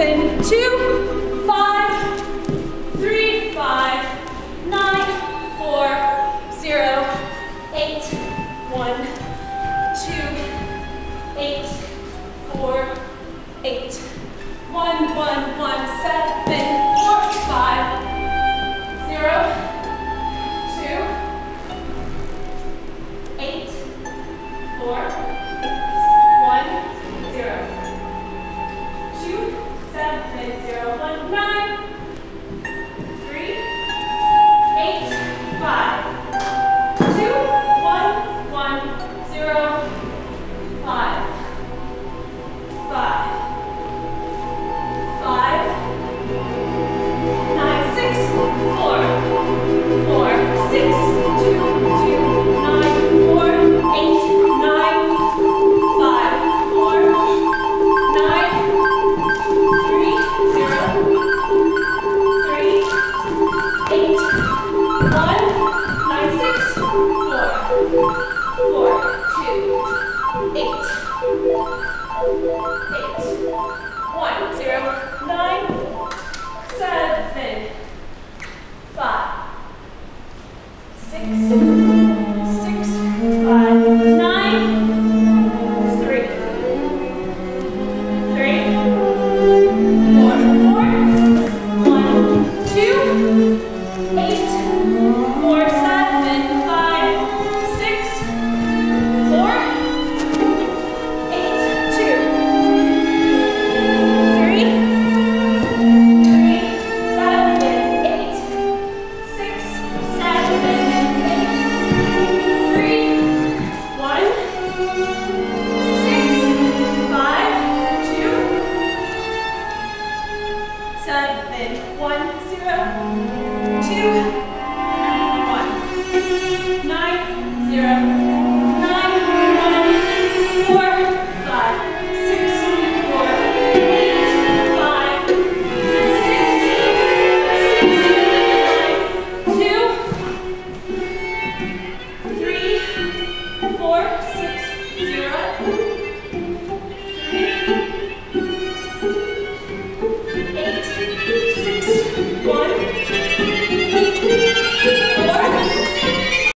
seven, two, five, three, five, nine, four, zero, eight, one, two, eight, four, eight, one, one, one,